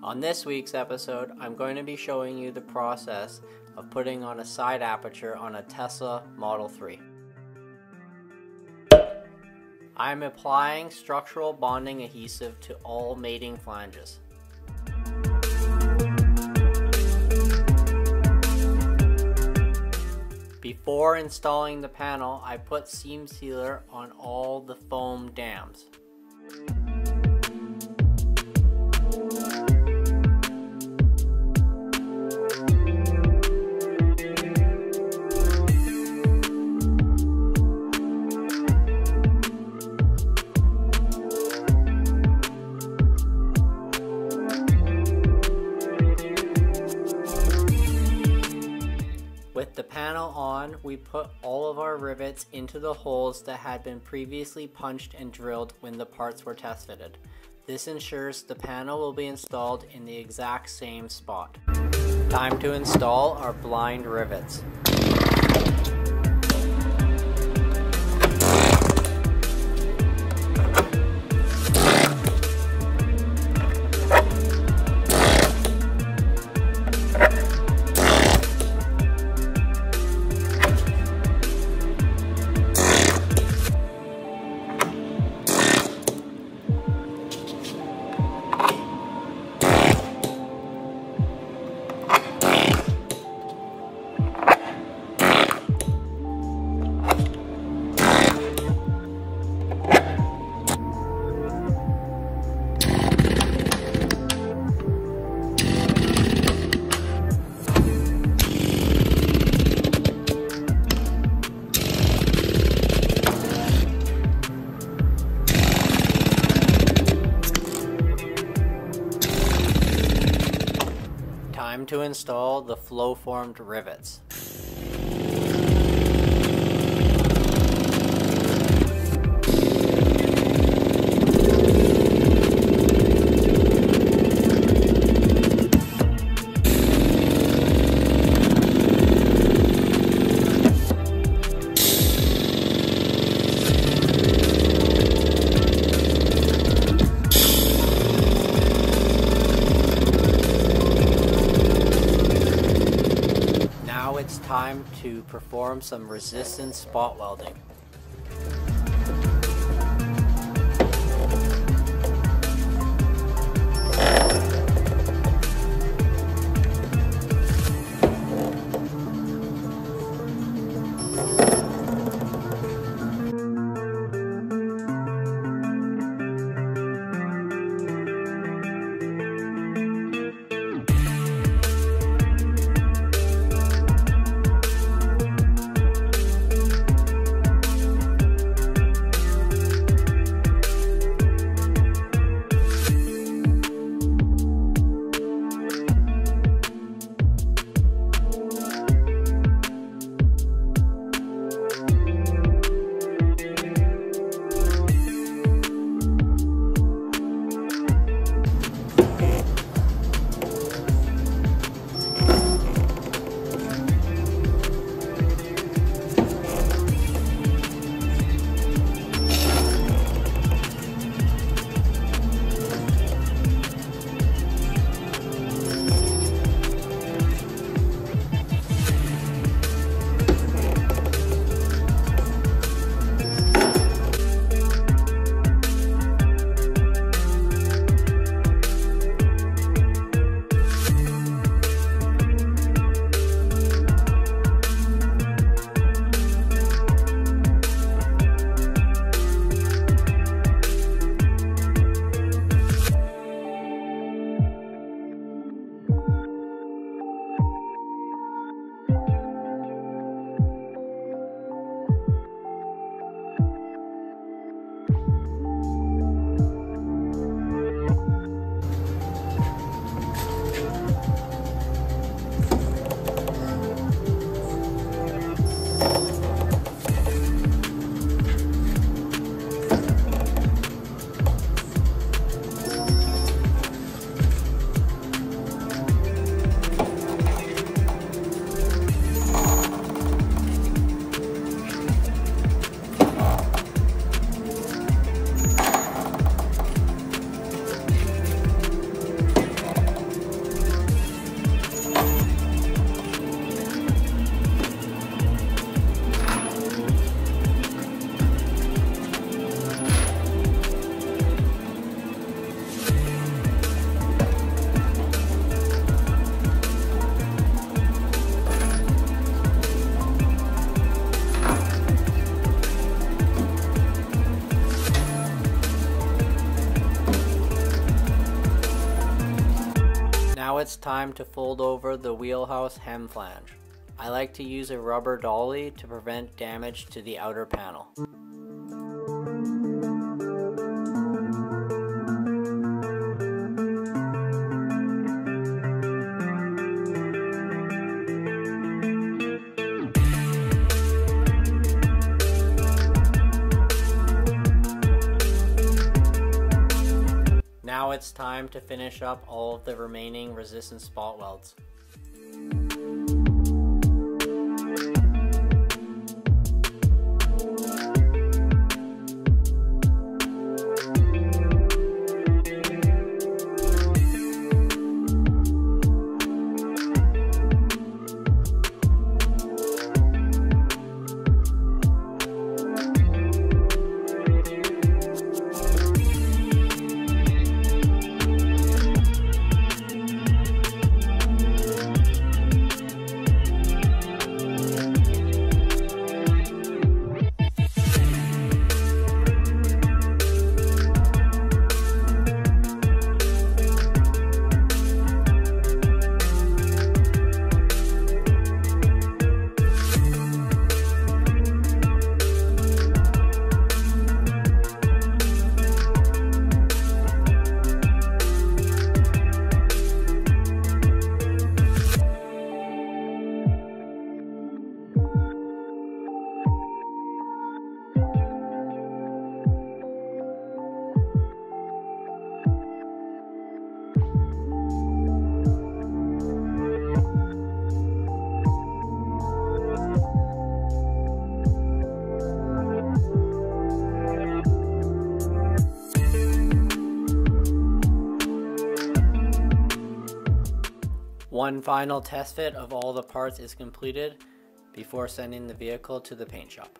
On this week's episode, I'm going to be showing you the process of putting on a side aperture on a Tesla Model 3. I'm applying structural bonding adhesive to all mating flanges. Before installing the panel, I put seam sealer on all the foam dams. With the panel on, we put all of our rivets into the holes that had been previously punched and drilled when the parts were test fitted. This ensures the panel will be installed in the exact same spot. Time to install our blind rivets. Time to install the flow formed rivets. To perform some resistance spot welding. Now it's time to fold over the wheelhouse hem flange. I like to use a rubber dolly to prevent damage to the outer panel. Time to finish up all of the remaining resistance spot welds. One final test fit of all the parts is completed before sending the vehicle to the paint shop.